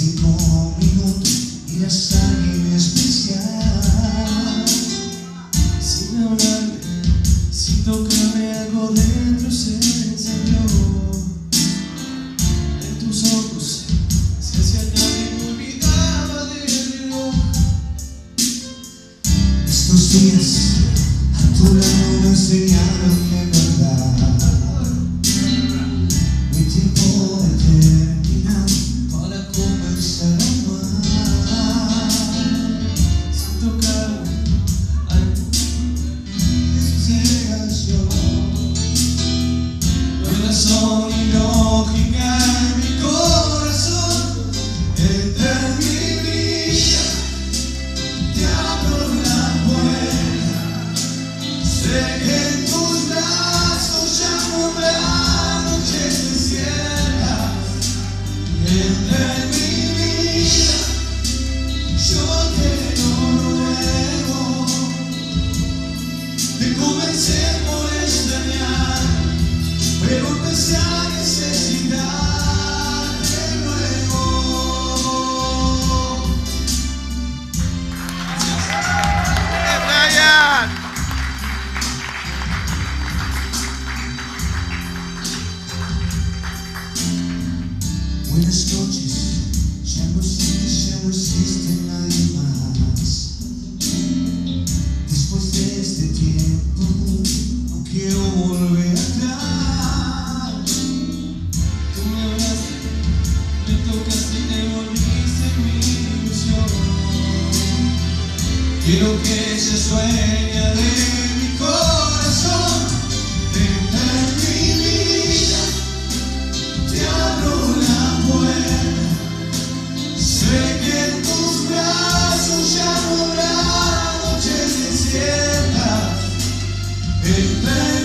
cinco minutos y es alguien especial. Sin hablarme, sin tocarme algo dentro se encendió. En tus ojos se hacía tarde y me olvidaba del reloj. Estos días a tu lado me enseñaron 你然香 Buenas noches, ya no existes, ya no existe nadie más. Después de este tiempo, no quiero volver atrás. Tú me hablaste, me tocaste y te volviste mi ilusión. Quiero que se sueña de mi corazón. Amen.